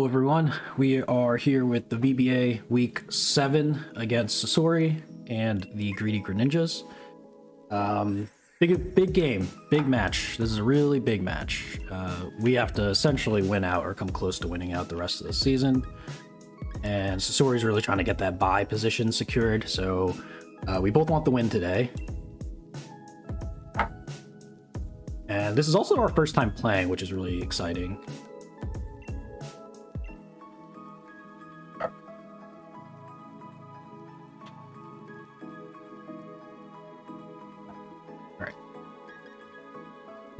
Hello everyone, we are here with the VBA Week 7 against Sasori and the Greedy Greninjas. Um, big, big game, big match. This is a really big match. Uh, we have to essentially win out or come close to winning out the rest of the season. And Sasori's really trying to get that buy position secured, so uh, we both want the win today. And this is also our first time playing, which is really exciting.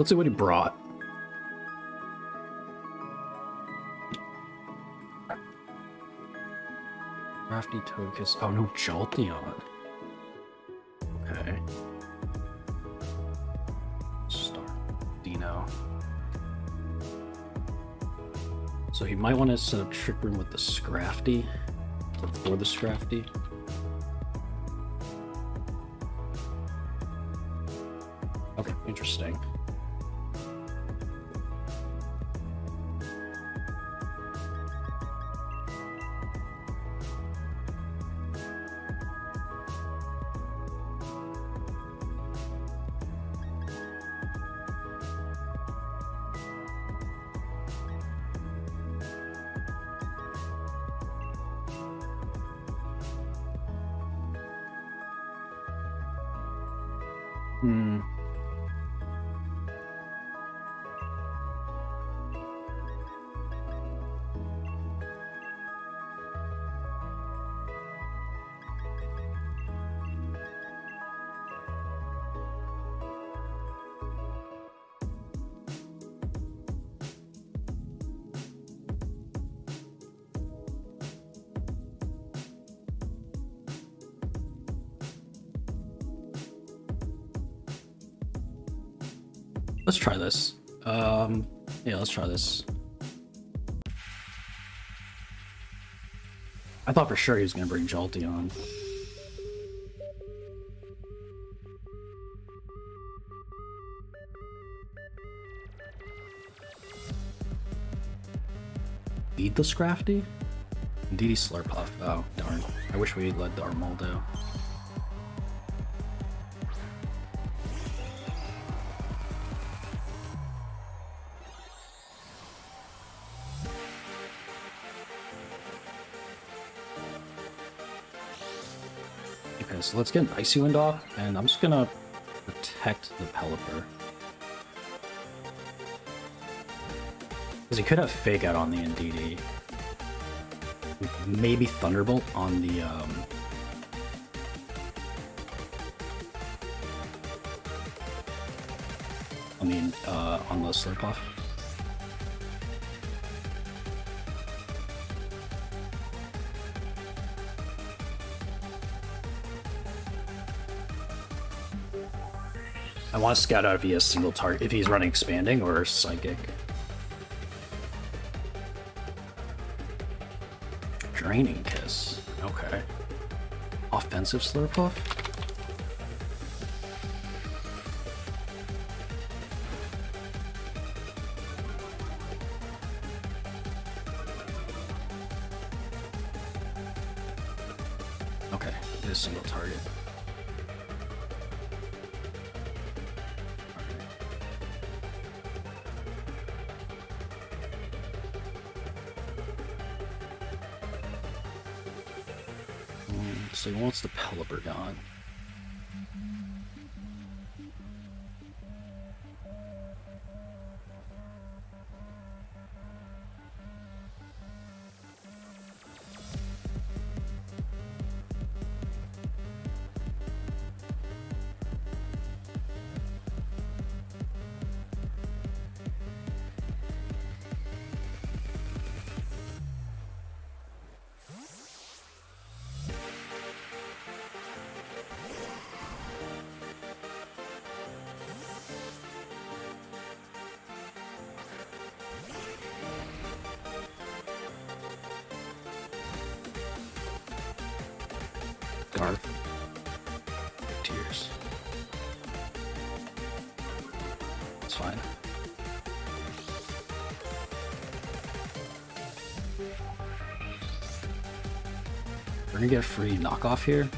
Let's see what he brought. Scrafty Tokus. Oh, no Jolteon. Okay. Start Dino. So he might want to set up Trick Room with the Scrafty. Or for the Scrafty. Okay, interesting. Let's try this. I thought for sure he was gonna bring Jolteon. Feed the Scrafty? DD Slurpuff. Oh, darn. I wish we had led the Armaldo. So let's get an Icy Wind off, and I'm just gonna protect the Pelipper. Because he could have Fake Out on the NDD. Maybe Thunderbolt on the, um... On the, uh, on the Slurpuff. Want to scout out if he has single target, if he's running expanding or psychic. Draining kiss. Okay. Offensive Slurpuff? Darth. Tears. It's fine. We're gonna get a free knockoff here.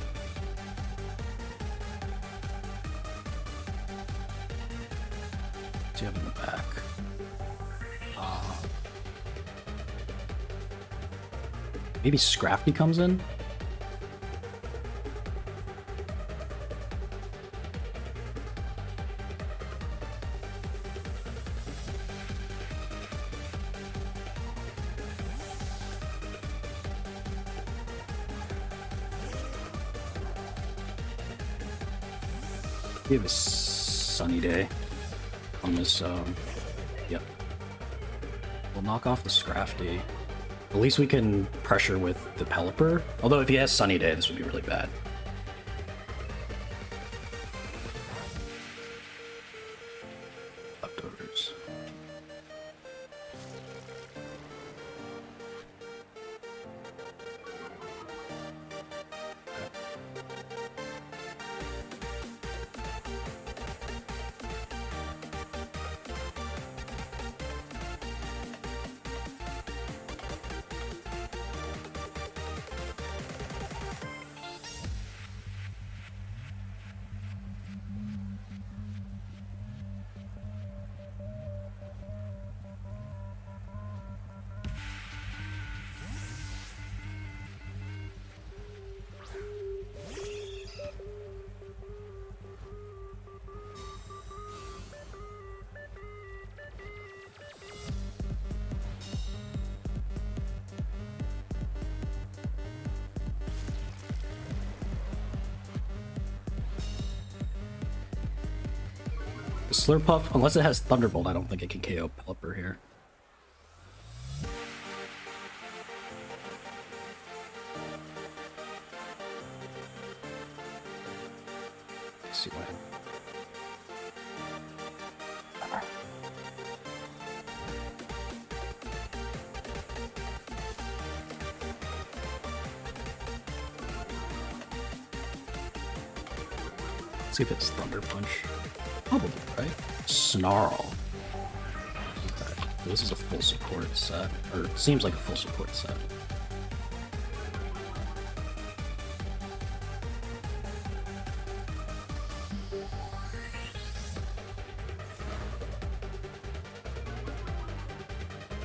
What in the back? Uh, maybe Scrafty comes in? This, um, yep. We'll knock off the Scrafty. At least we can pressure with the Pelipper. Although if he has sunny day, this would be really bad. Slurpuff, unless it has Thunderbolt, I don't think it can KO Pelipper here. Let's see what. See if it's Thunder Punch. Probably, right? Snarl. Okay. This is a full support set, or it seems like a full support set.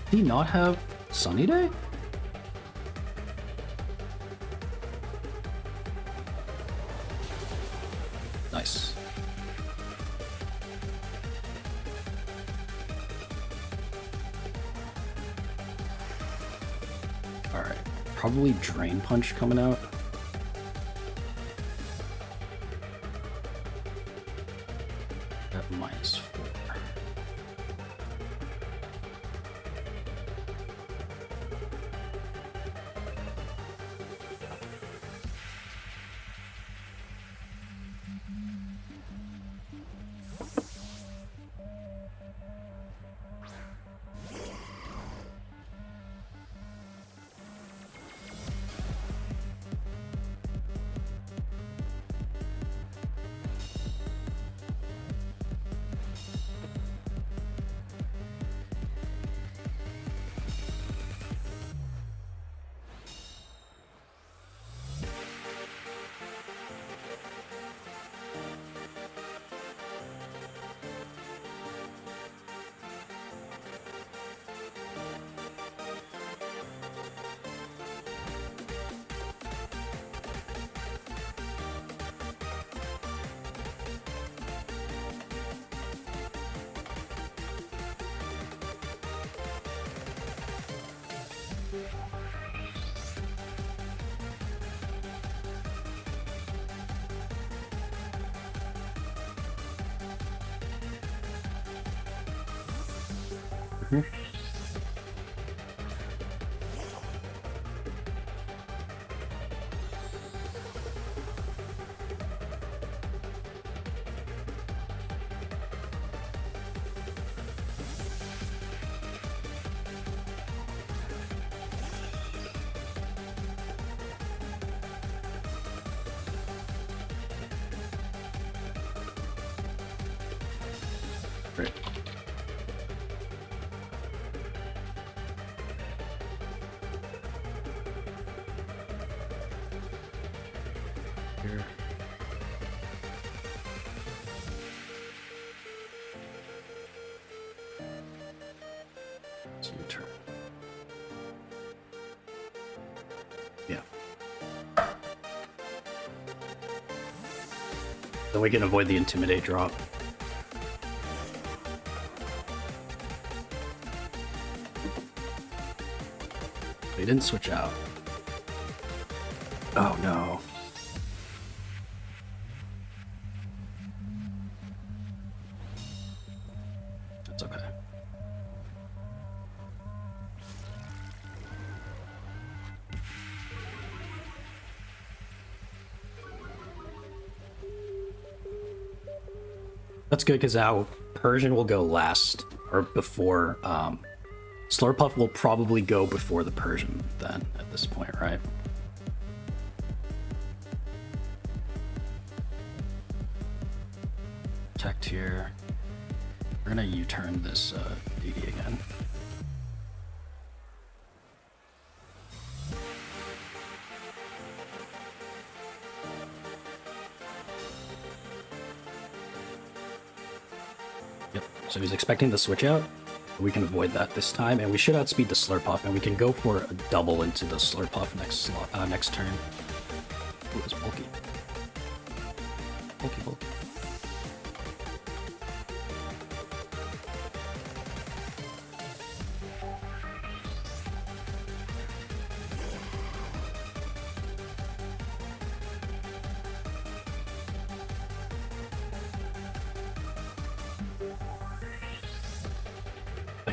Did he not have Sunny Day? Drain Punch coming out. Mm-hmm. Great. here. Then we can avoid the intimidate drop. They didn't switch out. Oh no. Good because our Persian will go last or before. Um, Slurpuff will probably go before the Persian then at this point, right? Protect here. We're gonna U-turn this uh, DD again. So he's expecting the switch out. We can avoid that this time, and we should outspeed the Slurpuff, and we can go for a double into the Slurpuff next uh, next turn. Ooh, it's bulky. Bulky, bulky.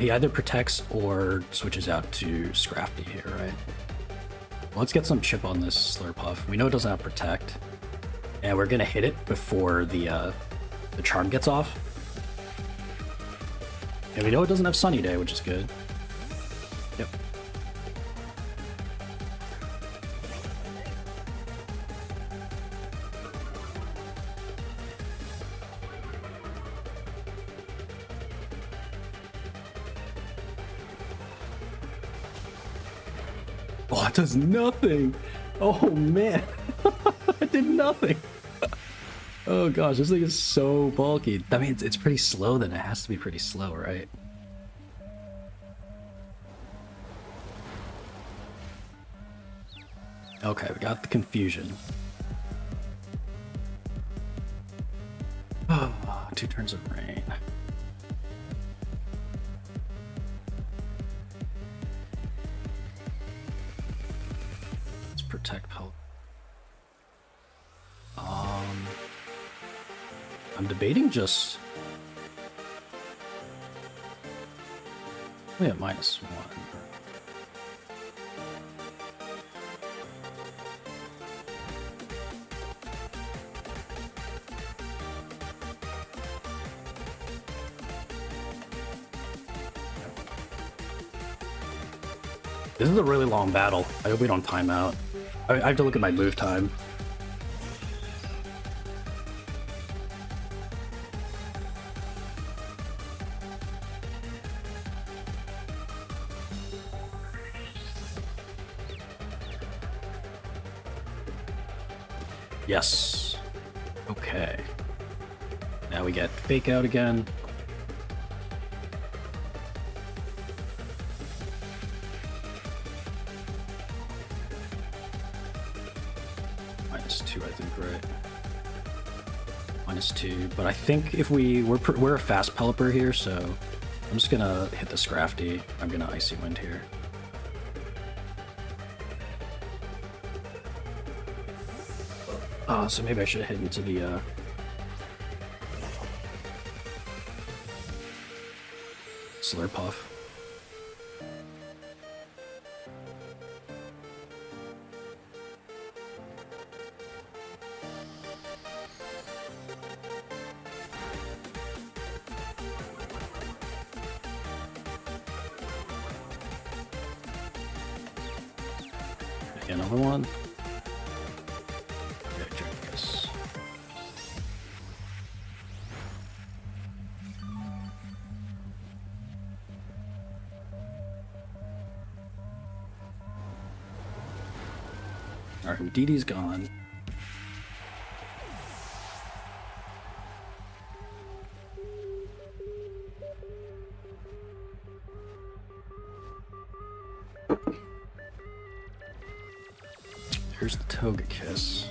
He either protects or switches out to Scrafty here, right? Let's get some chip on this Slurpuff. We know it doesn't have protect. And we're gonna hit it before the uh, the charm gets off. And we know it doesn't have Sunny Day, which is good. Yep. Does nothing. Oh man, it did nothing. oh gosh, this thing is so bulky. That means it's pretty slow. Then it has to be pretty slow, right? Okay, we got the confusion. Oh, two turns of rain. Just. We have minus one. This is a really long battle. I hope we don't time out. I, I have to look at my move time. Fake out again. Minus two, I think, right? Minus two, but I think if we we're we're a fast Pelipper here, so I'm just gonna hit the Scrafty. I'm gonna Icy Wind here. Oh, so maybe I should have hit into the uh Slurpuff. Another one. Dee Dee's gone. Here's the Togekiss.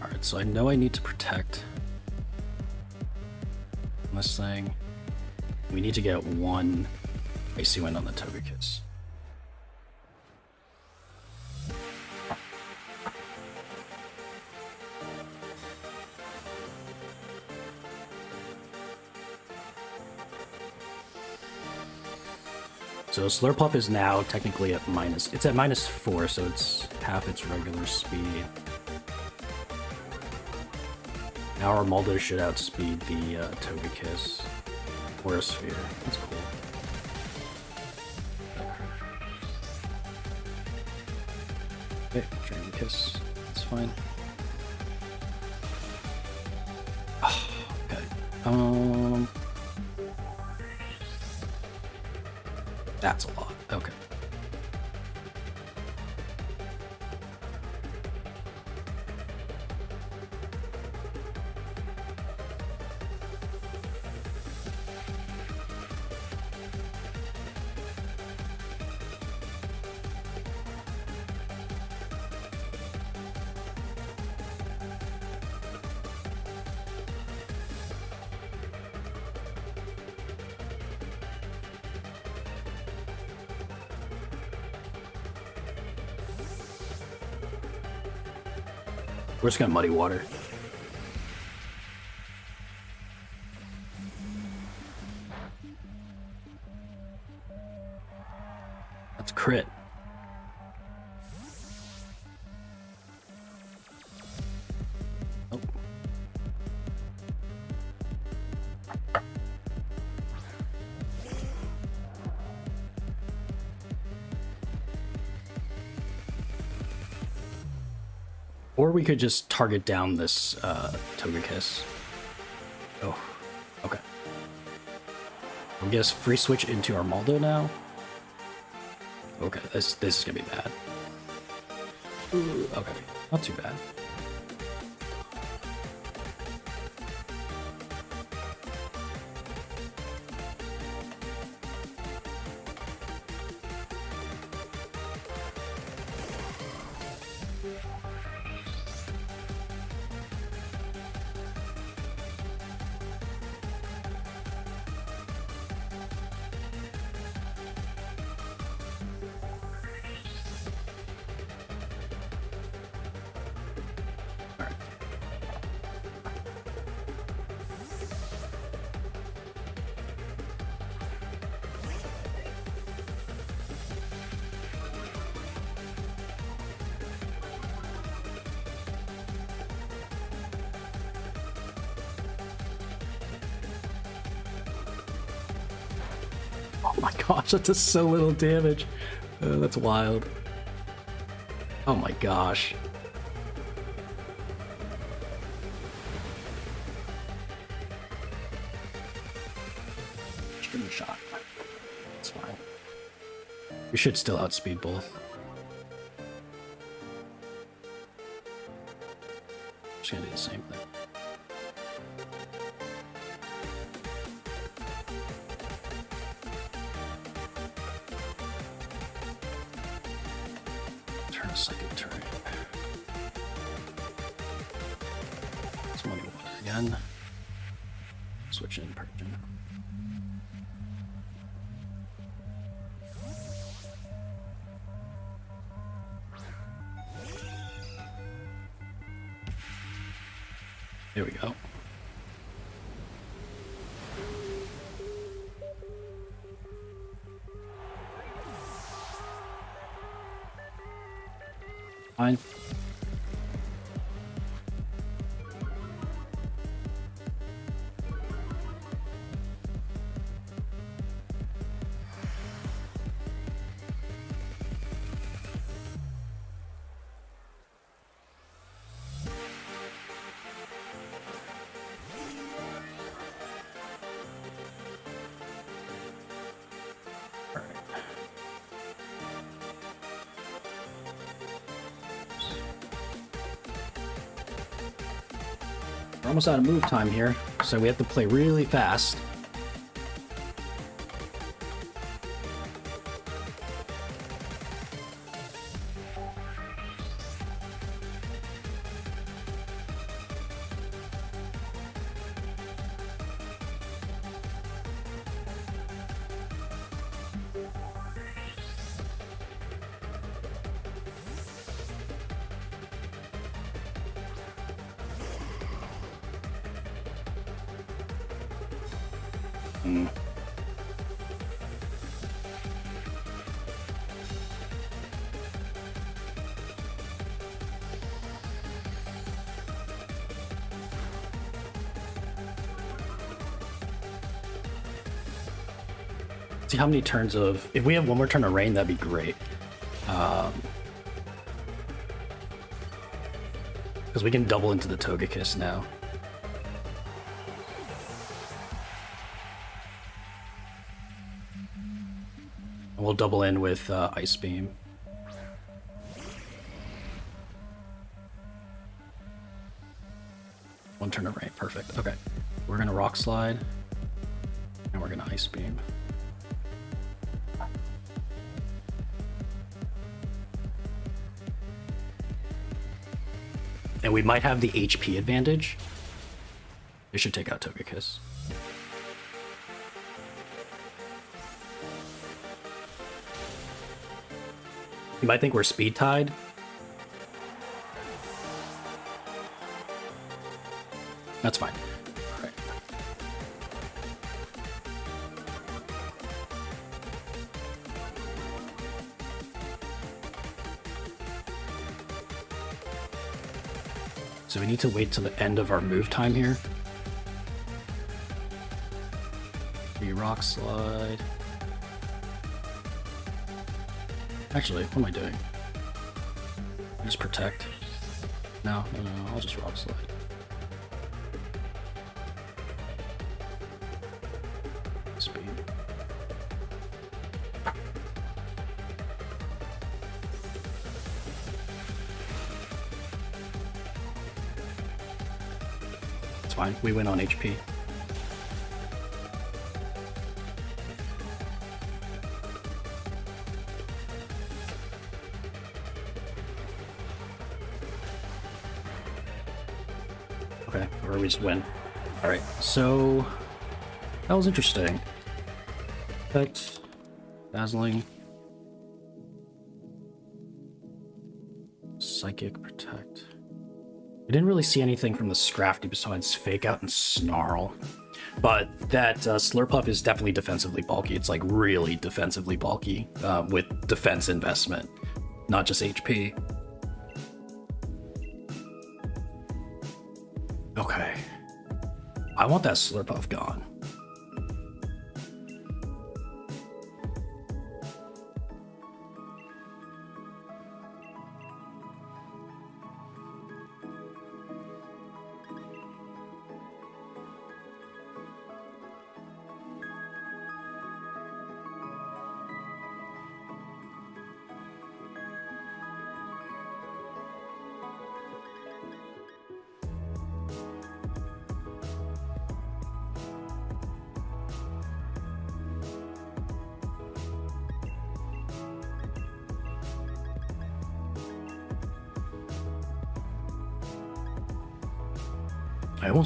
Alright, so I know I need to protect this thing. We need to get one icy wind on the Togekiss. Slurpuff is now technically at minus, it's at minus four, so it's half its regular speed. Now our Moldo should outspeed the uh, Togekiss or a Sphere. That's cool. Okay, Draining Kiss. That's fine. Oh, okay. Um. That's a lot. Okay. We're just gonna muddy water. Or we could just target down this uh, Togekiss. Oh, okay. I guess free switch into Armaldo now. Okay, this this is gonna be bad. Ooh, okay, not too bad. Oh my gosh, that does so little damage. Uh, that's wild. Oh my gosh. Give shot. It's fine. We should still outspeed both. Just gonna do the same We're almost out of move time here, so we have to play really fast. See how many turns of... If we have one more turn of rain, that'd be great. Um, Because we can double into the Togekiss now. And we'll double in with uh, Ice Beam. One turn of rain, perfect. Okay. We're gonna Rock Slide, and we're gonna Ice Beam. And we might have the HP advantage. They should take out Togekiss. You might think we're speed tied. That's fine. So we need to wait till the end of our move time here. We rock slide. Actually, what am I doing? Just protect. No, no, no, I'll just rock slide. Fine. We win on HP. Okay, or we just win. Alright, so that was interesting. Effect, dazzling. Psychic. I didn't really see anything from the Scrafty besides Fake Out and Snarl. But that uh, Slurpuff is definitely defensively bulky. It's like really defensively bulky uh, with defense investment, not just HP. Okay. I want that Slurpuff gone.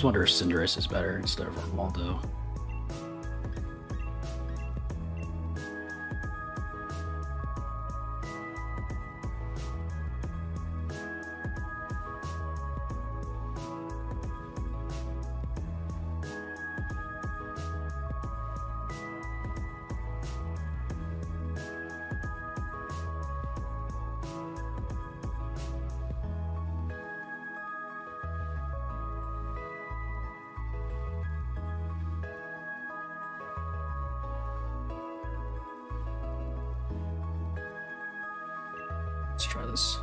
Wonder if Cinderace is better instead of Armaldo. Let's try this.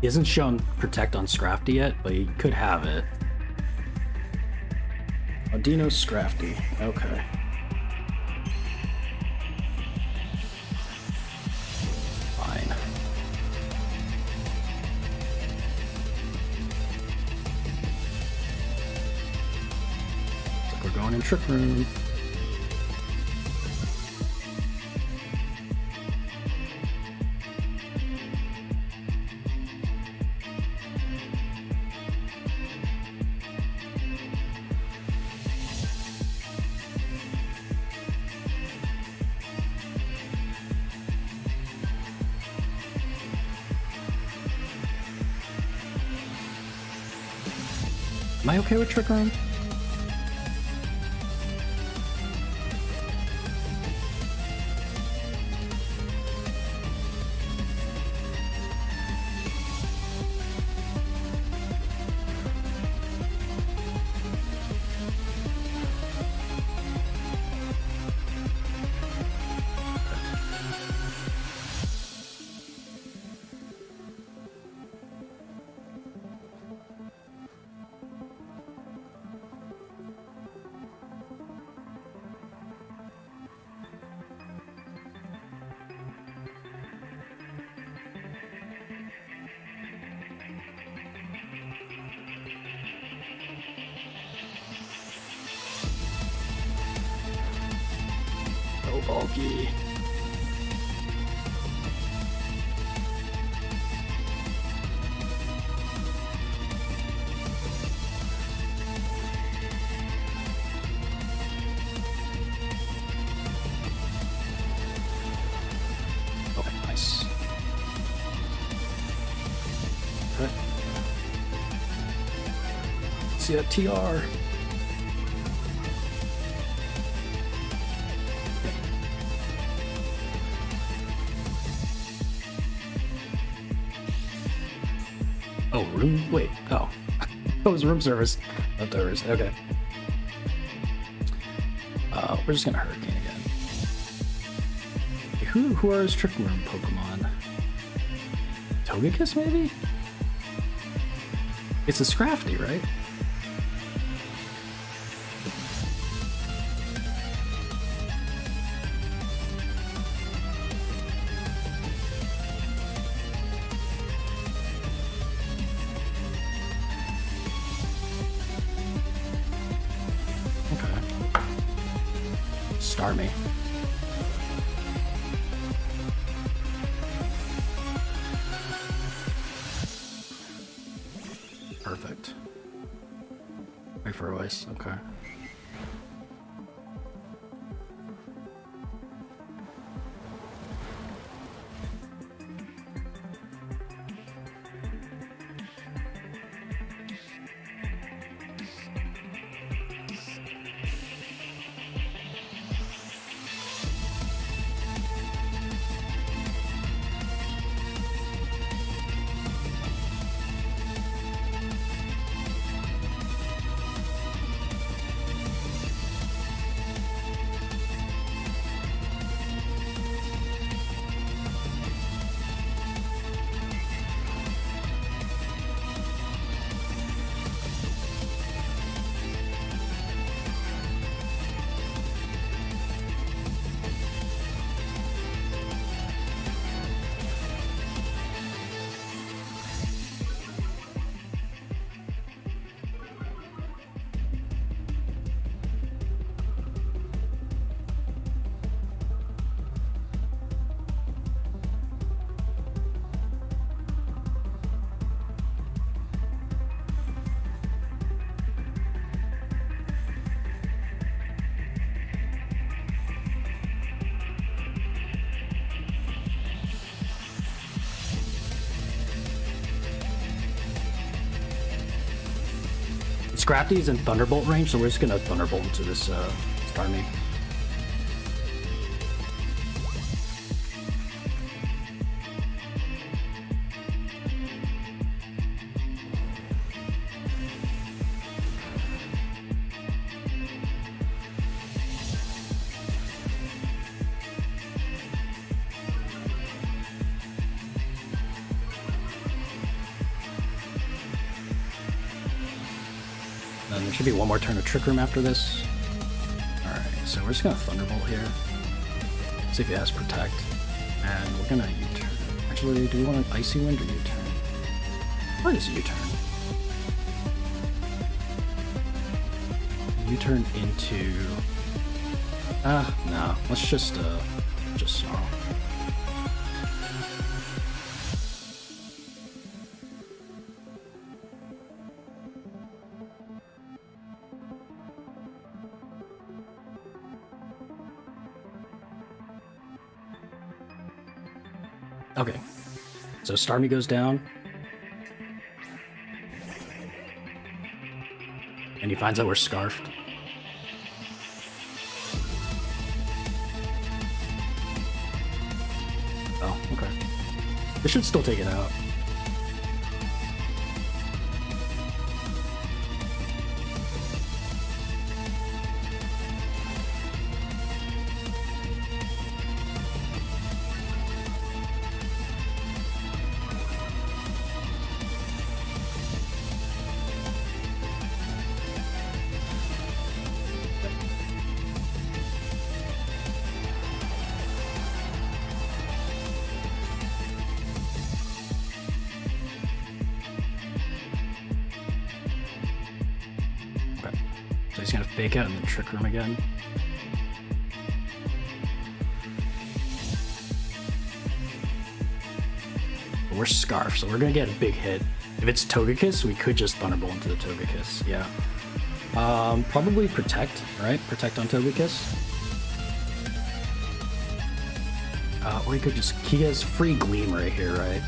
He hasn't shown Protect on Scrafty yet, but he could have it. Audino Scrafty. Okay. Trick Room. Am I okay with Trick Room? Okay. See that TR? Oh, room? Wait, oh. that was room service. Leftovers, okay. Uh, we're just gonna Hurricane again. Who, who are his Trick Room Pokemon? Togekiss, maybe? It's a Scrafty, right? Scrafty is in Thunderbolt range, so we're just gonna Thunderbolt into this uh, Starmie. Turn of Trick Room after this. Alright, so we're just gonna Thunderbolt here. See if he has Protect. And we're gonna U-turn. Actually, do we want an Icy Wind or U-turn? What is U-turn? U-turn into... Ah, no. Let's just, uh, Okay. So Starmie goes down. And he finds out we're scarfed. Oh, okay. This should still take it out. Gonna out and then trick room again. We're Scarf, so we're gonna get a big hit. If it's Togekiss, we could just Thunderbolt into the Togekiss, yeah. Um, probably Protect, right? Protect on Togekiss. Uh, or he could just, he has free Gleam right here, right?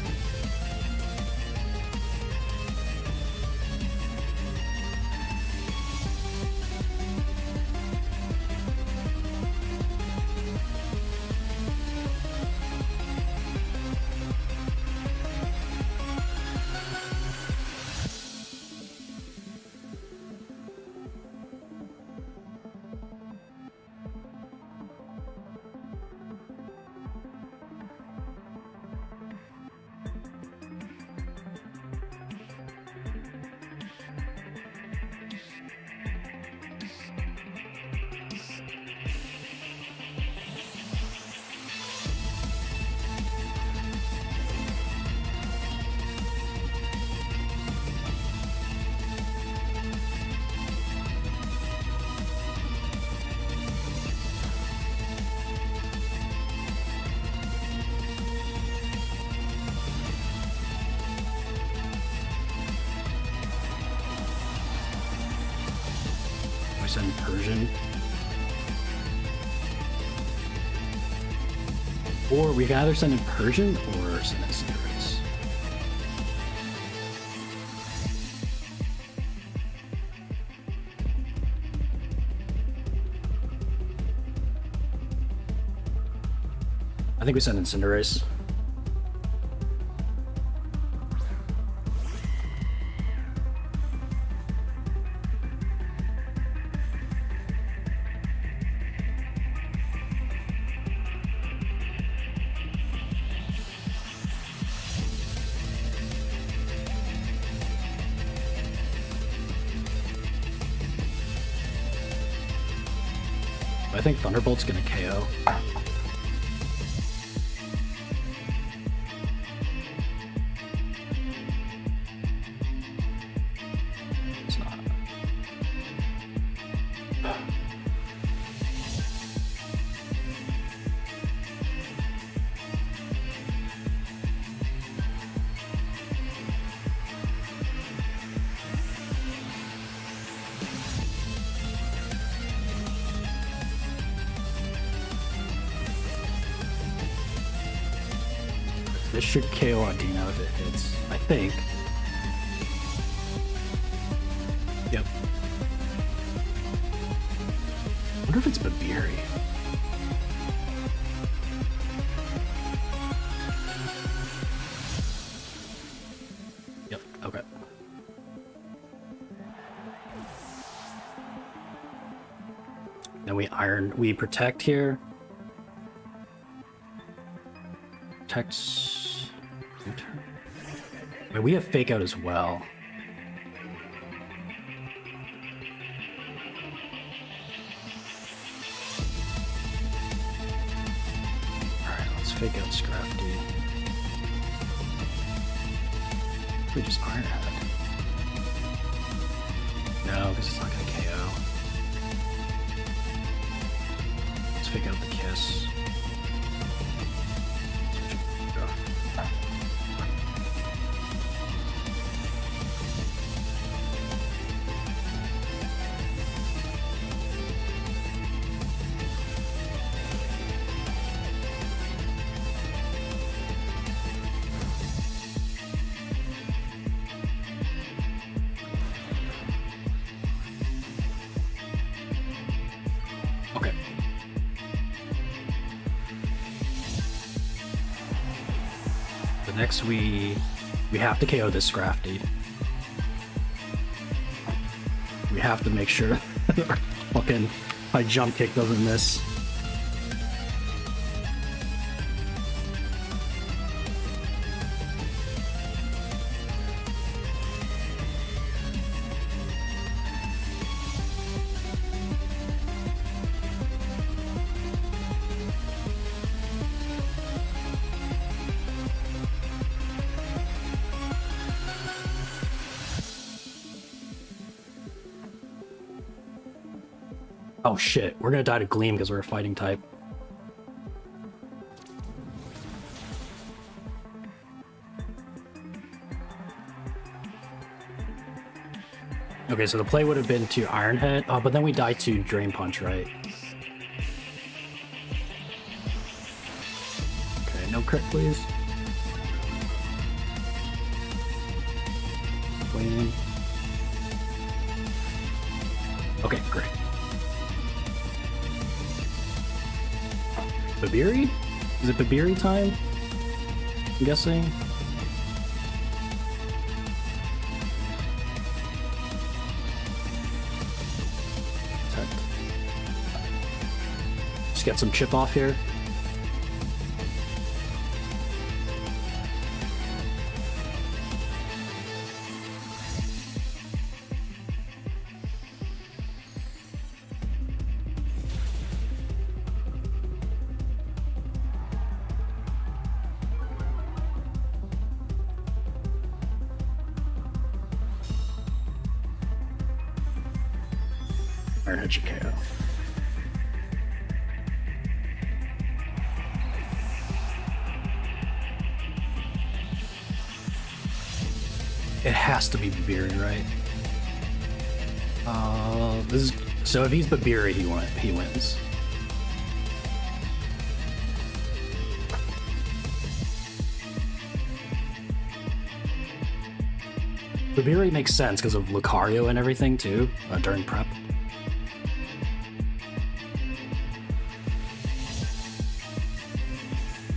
Or we can either send in Persian or send in Cinderace. I think we send in Cinderace. This should KO Audino if it hits. I think. Yep. wonder if it's Babiri. Yep, okay. Then we iron, we protect here. Protects. We have fake out as well. We we have to KO this Scrafty. We have to make sure fucking high jump kick doesn't miss. Oh shit, we're gonna die to Gleam because we're a fighting type. Okay, so the play would have been to Iron Head, oh, but then we die to Drain Punch, right? Okay, no crit, please. Waiting. Babiri? Is it Babiri time? I'm guessing. Just get some chip off here. If he's Babiri, he won, he wins. Babiri makes sense because of Lucario and everything too uh, during prep.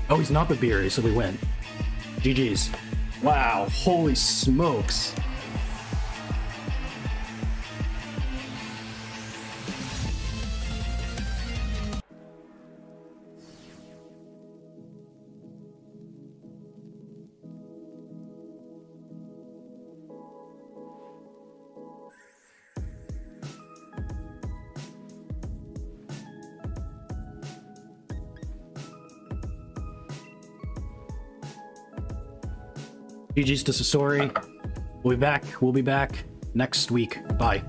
Oh, he's not Babiri, so we win. GG's. Wow, holy smokes. GG's to Sasori. We'll be back. We'll be back next week. Bye.